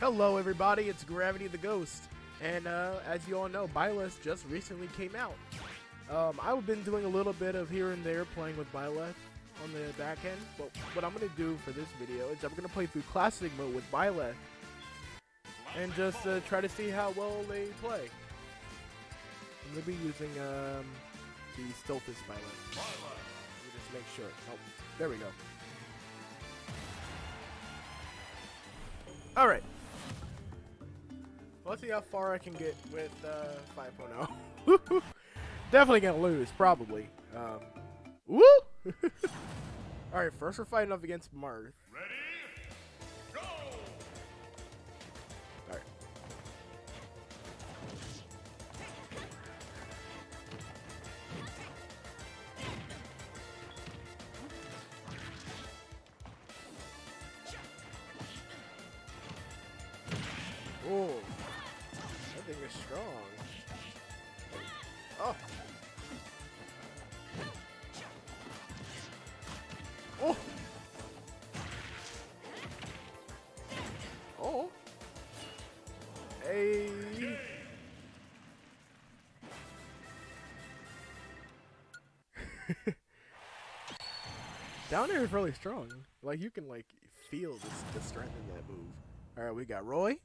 Hello, everybody. It's Gravity the Ghost, and uh, as you all know, Byleth just recently came out. Um, I've been doing a little bit of here and there playing with Byleth on the back end, but what I'm gonna do for this video is I'm gonna play through Classic mode with Byleth and just uh, try to see how well they play. I'm gonna be using um, the Stultus Byleth. Let me just make sure. Oh, there we go. All right. Let's see how far I can get with uh, 5.0. Definitely gonna lose, probably. Um, woo! All right, first we're fighting up against Marth. Ready? Down there is really strong. Like you can like feel the, the strength in that move. All right, we got Roy.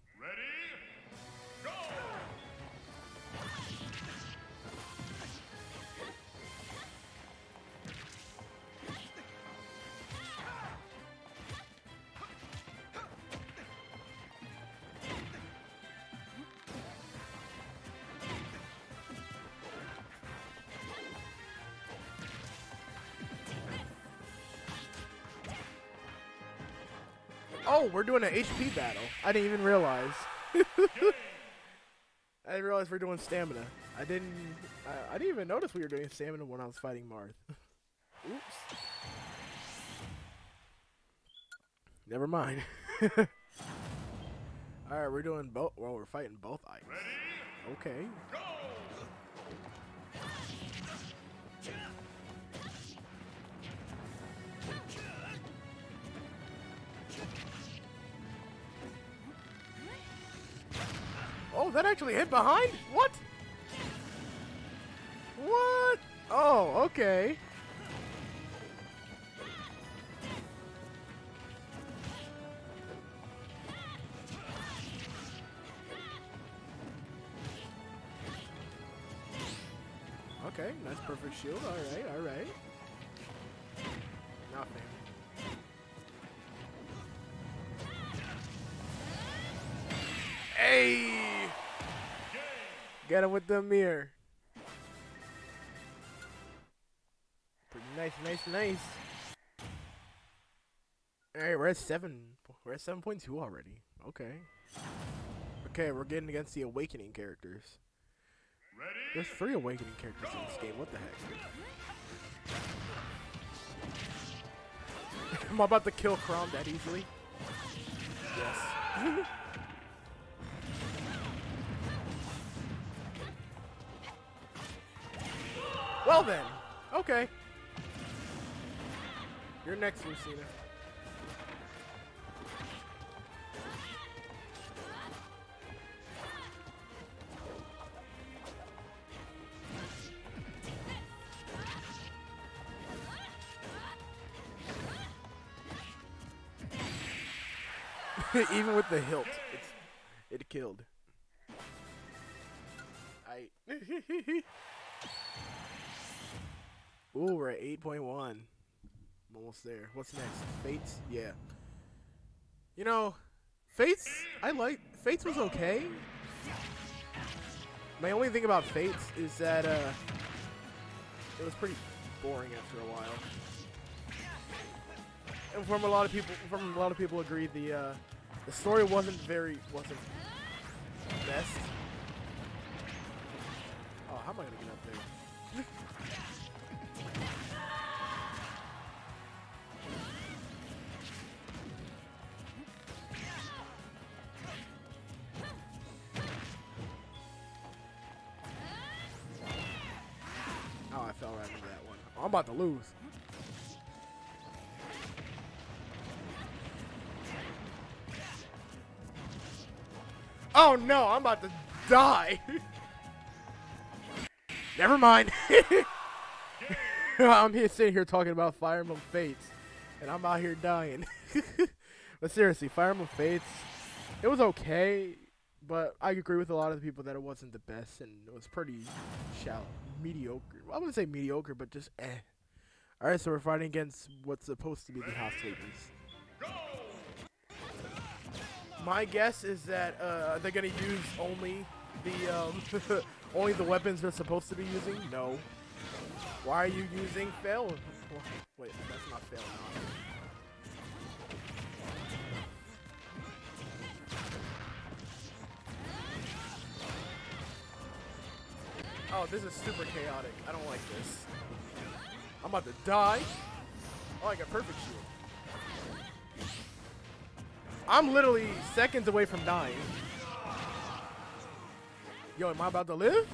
Oh, we're doing an HP battle. I didn't even realize. I didn't realize we're doing stamina. I didn't. I, I didn't even notice we were doing stamina when I was fighting Marth. Oops. Never mind. All right, we're doing both. Well, we're fighting both items. Ready? Okay. Go! That actually hit behind? What? What? Oh, okay. Okay, nice perfect shield. Alright, alright. Nothing. Get him with the mirror. Pretty nice, nice, nice. Alright, we're at seven. We're at seven point two already. Okay. Okay, we're getting against the awakening characters. Ready? There's three awakening characters in this game. What the heck? Am I about to kill Chrom that easily? Yes. well then. Okay. You're next, Lucina. Even with the hilt, it killed. I. Ooh, we're at eight point one. I'm Almost there. What's next? Fates? Yeah. You know, Fates. I like Fates was okay. My only thing about Fates is that uh, it was pretty boring after a while. And from a lot of people, from a lot of people agreed the uh, the story wasn't very wasn't best. Oh, how am I gonna get up there? Oh, I fell right into that one. I'm about to lose. Oh no, I'm about to die. Never mind. I'm here sitting here talking about Fire Emblem Fates, and I'm out here dying. but seriously, Fire Emblem Fates, it was okay, but I agree with a lot of the people that it wasn't the best, and it was pretty shallow, mediocre. I wouldn't say mediocre, but just eh. All right, so we're fighting against what's supposed to be the House Sleepers. My guess is that uh, they're gonna use only the um, only the weapons they're supposed to be using. No. Why are you using fail? Wait, that's not fail. Oh, this is super chaotic. I don't like this. I'm about to die. Oh, I got perfect shield. I'm literally seconds away from dying. Yo, am I about to live?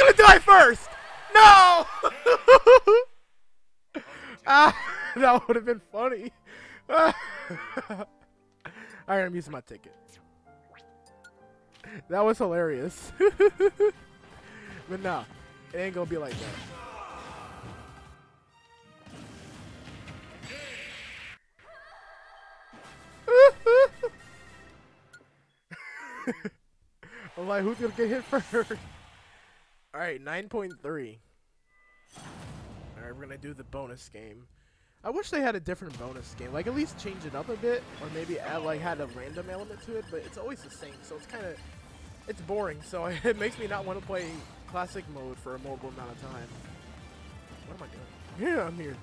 Gonna die first? No! ah, that would have been funny. Alright, I'm using my ticket. That was hilarious. but nah, it ain't gonna be like that. I'm like, who's gonna get hit first? Alright, 9.3. Alright, we're gonna do the bonus game. I wish they had a different bonus game. Like, at least change it up a bit. Or maybe add, like, had a random element to it. But it's always the same. So it's kind of... It's boring. So it makes me not want to play classic mode for a mobile amount of time. What am I doing? Yeah, I'm here.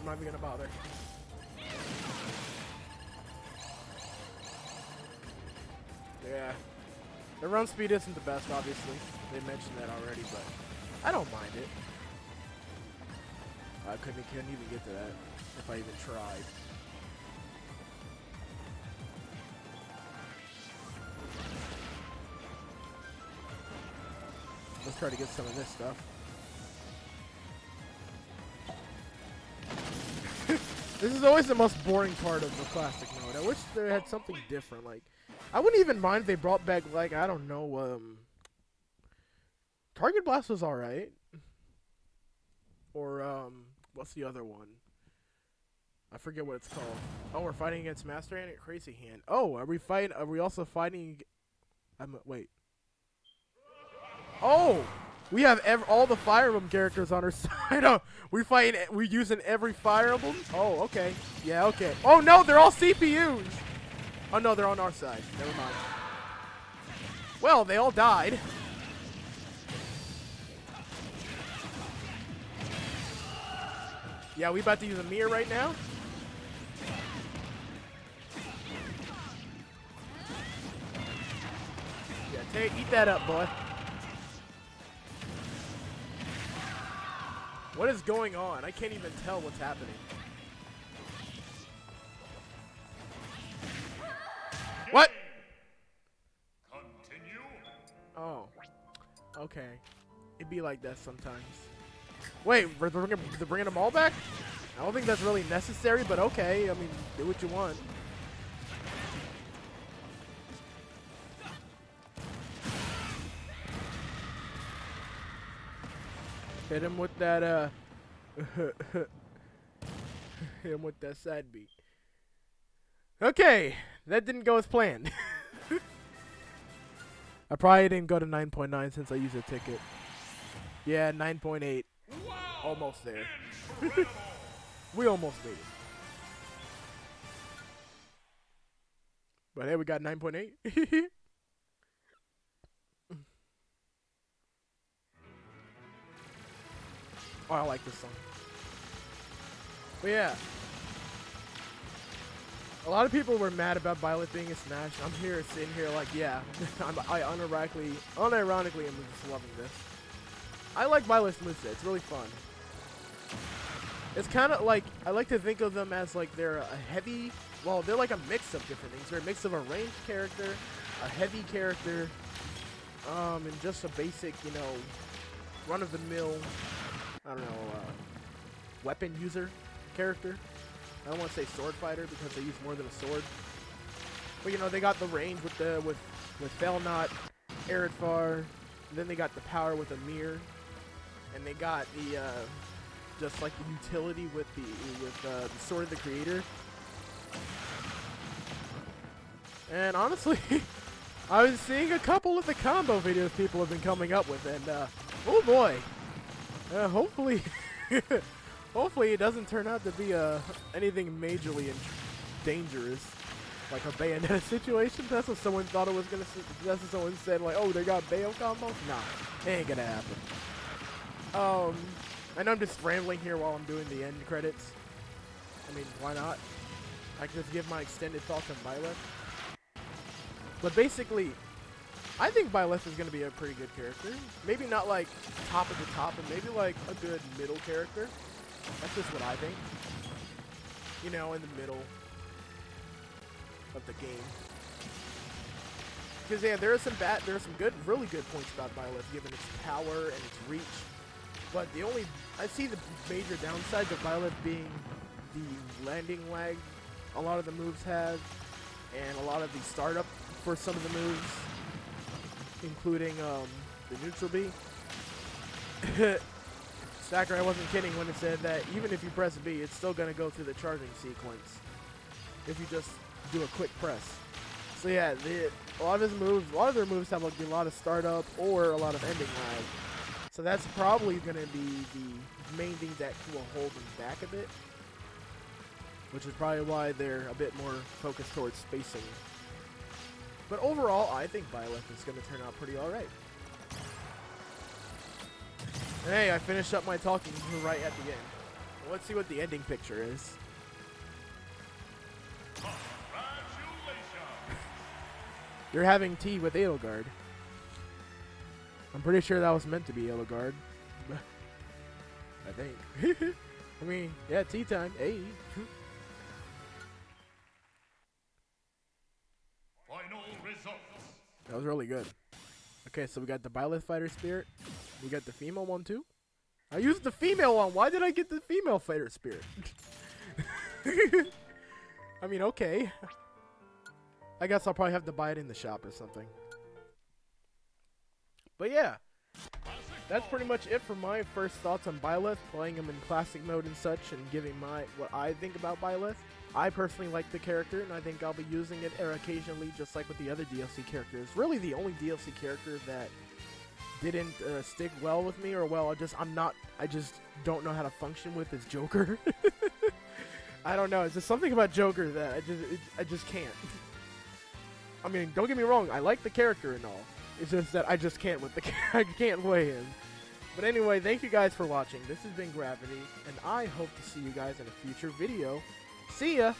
I'm not even gonna bother. The run speed isn't the best, obviously. They mentioned that already, but I don't mind it. I couldn't, couldn't even get to that if I even tried. Let's try to get some of this stuff. this is always the most boring part of the classic mode. I wish they had something different. Like, I wouldn't even mind if they brought back, like, I don't know, um... Target Blast was alright. Or, um, what's the other one? I forget what it's called. Oh, we're fighting against Master Hand and Crazy Hand. Oh, are we fighting? Are we also fighting? I'm wait. Oh, we have ev all the Fire Emblem characters on our side. oh, we fighting. We're using every Fire Emblem. Oh, okay. Yeah, okay. Oh no, they're all CPUs. Oh no, they're on our side. Never mind. Well, they all died. Yeah, we about to use a mirror right now. Yeah, take, eat that up, boy. What is going on? I can't even tell what's happening. It'd be like that sometimes. Wait, we're bringing, they're bringing them all back? I don't think that's really necessary, but okay. I mean, do what you want. Hit him with that, uh... hit him with that side beat. Okay, that didn't go as planned. I probably didn't go to 9.9 since I used a ticket. Yeah, 9.8. Almost there. we almost made it. But hey, we got 9.8. oh, I like this song. But yeah. A lot of people were mad about Byleth being a Smash. I'm here sitting here like, yeah, I'm, I unironically, unironically am just loving this. I like Byleth's moveset. It's really fun. It's kind of like, I like to think of them as like they're a heavy, well, they're like a mix of different things. They're a mix of a ranged character, a heavy character, um, and just a basic, you know, run-of-the-mill I don't know, uh, weapon user character. I don't want to say sword fighter because they use more than a sword. But you know, they got the range with the with with Failnaught, Areadbhar, and then they got the power with Aymr, and they got the uh, just like the utility with the with uh, the sword of the creator. And honestly, I was seeing a couple of the combo videos people have been coming up with, and uh, oh boy, uh, hopefully, hopefully it doesn't turn out to be uh, anything majorly dangerous, like a Bayonetta situation. That's what someone thought it was gonna. That's what someone said, like, oh, they got Bayo combo. Nah, ain't gonna happen. Um, I know I'm just rambling here while I'm doing the end credits. I mean, why not? I can just give my extended thoughts on Byleth. But basically, I think Byleth is going to be a pretty good character. Maybe not like top of the top, but maybe like a good middle character. That's just what I think. You know, in the middle of the game. Because yeah, there are some bad, there are some good, really good points about Byleth, given its power and its reach. But the only, I see the major downside to Byleth being the landing lag a lot of the moves have, and a lot of the startup for some of the moves, including um, the neutral B. Sakurai wasn't kidding when it said that even if you press B, it's still going to go through the charging sequence if you just do a quick press. So yeah, the, a lot of his moves, a lot of their moves have like a lot of startup or a lot of ending lag. So that's probably going to be the main thing that will hold them back a bit. Which is probably why they're a bit more focused towards spacing. But overall, I think Byleth is going to turn out pretty alright. Hey, I finished up my talking right at the end. Let's see what the ending picture is. You're having tea with Edelgard. I'm pretty sure that was meant to be Edelgard. I think. I mean, yeah, tea time. Hey. Final results. That was really good. Okay, so we got the Byleth Fighter Spirit. We got the female one too. I used the female one. Why did I get the female Fighter Spirit? I mean, okay. I guess I'll probably have to buy it in the shop or something. But yeah, that's pretty much it for my first thoughts on Byleth, playing him in classic mode and such, and giving my what I think about Byleth. I personally like the character, and I think I'll be using it er, occasionally, just like with the other DLC characters. Really, the only DLC character that didn't uh, stick well with me, or well, I just I'm not, I just don't know how to function with is Joker. I don't know. It's just something about Joker that I just it, I just can't. I mean, don't get me wrong. I like the character and all. It's just that I just can't with the I can't play him. But anyway, thank you guys for watching. This has been Gravity, and I hope to see you guys in a future video. See ya!